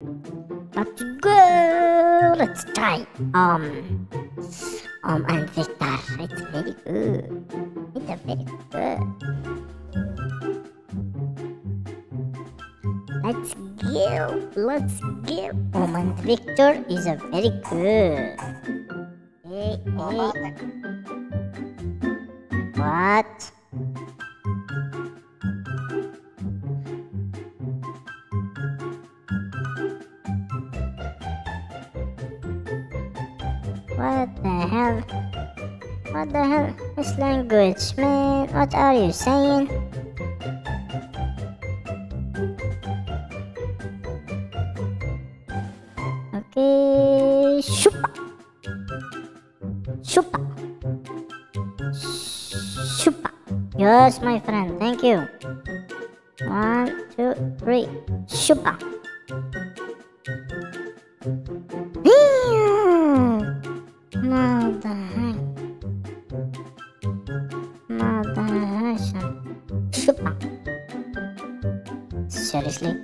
Let's go. Let's try. Um. Um, and Victor. It's very good. It's a very good. Let's go. Let's go. Um, and Victor is a very good. Hey, hey. What? What the hell? What the hell? This language, man. What are you saying? Okay, shupa. Shupa. Shupa. Yes, my friend. Thank you. One, two, three. Shupa. Heck? Shupa. Seriously?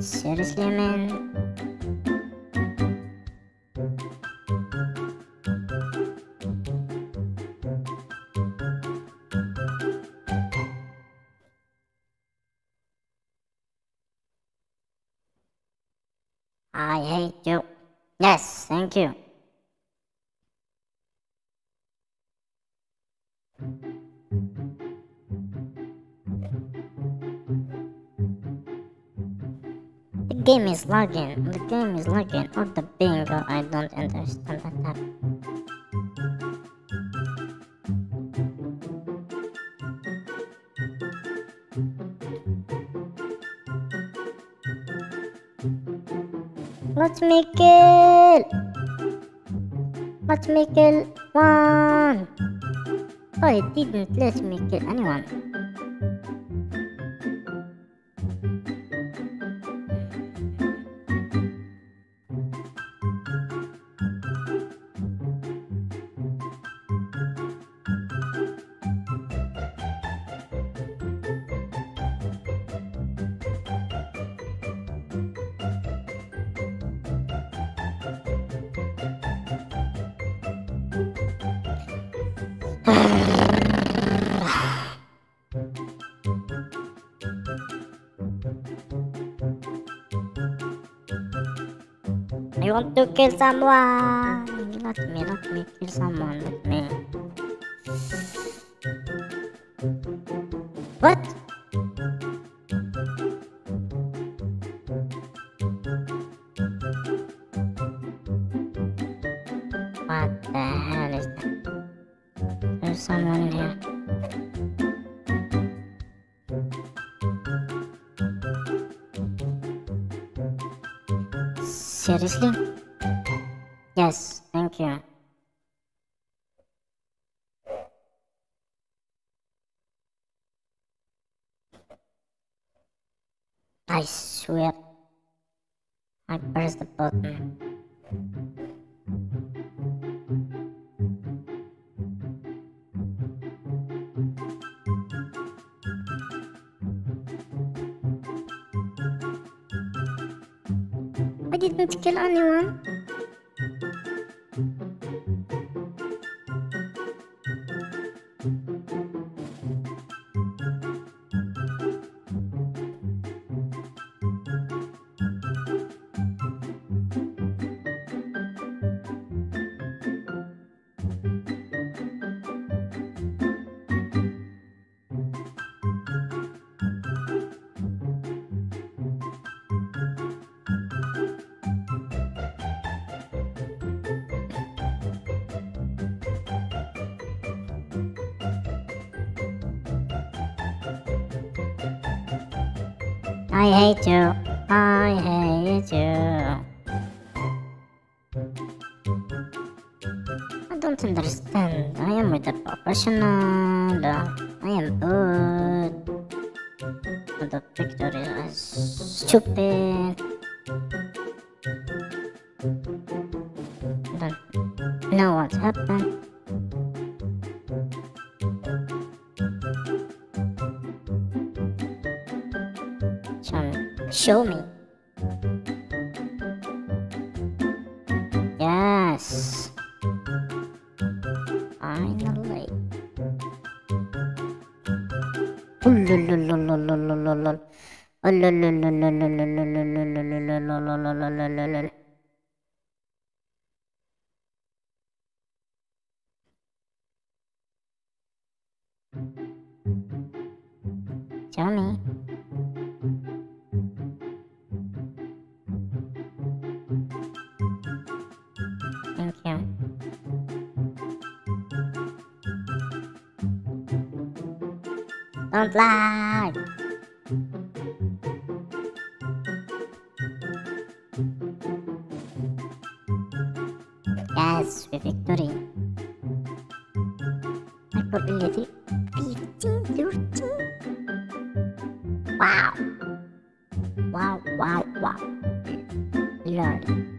Seriously, man? I hate you. Yes, thank you. Game is lagging. The game is lagging. Or the bingo. I don't understand what happened. Let's make it. Let's make it one. Oh, it didn't let me kill anyone. I want to kill someone. Let me, let me kill someone. Let me. Someone in here. Seriously? Yes, thank you. I swear. I pressed the button. Didn't kill anyone. I hate you. I hate you. I don't understand. I am with a professional. I am good. The picture is stupid. I don't know what's happened. Show me. Yes. Finally. Show me. Don't! Yes, we victory. I probability 15, 13. Wow. Wow, wow, wow. Lord.